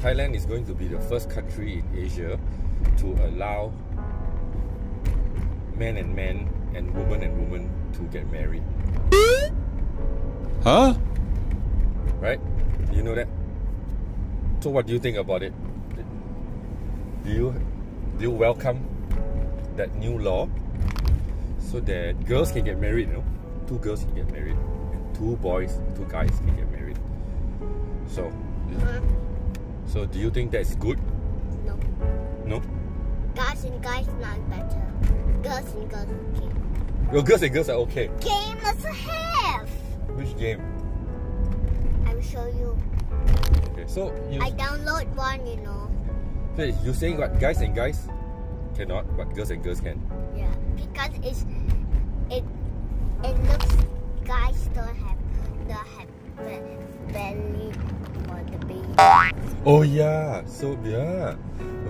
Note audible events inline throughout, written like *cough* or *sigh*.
Thailand is going to be the first country in Asia to allow men and men and woman and woman to get married. Huh? Right? You know that? So what do you think about it? Do you do you welcome that new law so that girls can get married, you know? Two girls can get married. And two boys, two guys can get married. So so do you think that's good? No. No? Guys and guys not better. Girls and girls okay. Well girls and girls are okay. Game must have. Which game? I will show you. Okay. So you I download one, you know. so you saying what guys and guys cannot, but girls and girls can. Yeah. Because it's it it looks guys don't have don't have belly for the baby. Oh yeah. So yeah.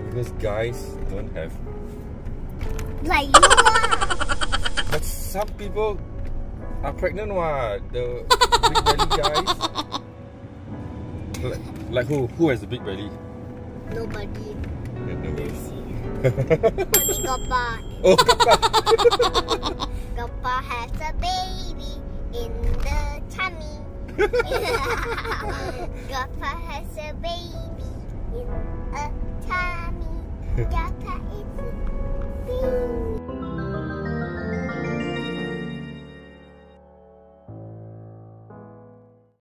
Because guys don't have Like you are. But some people are pregnant what? The big belly guys. Like, like who? Who has a big belly? Nobody Yeah, nobody. see. Only Goppa. *laughs* Oh. *laughs* Goppa has a baby in the tummy. *laughs* Goppa has a baby in a tummy.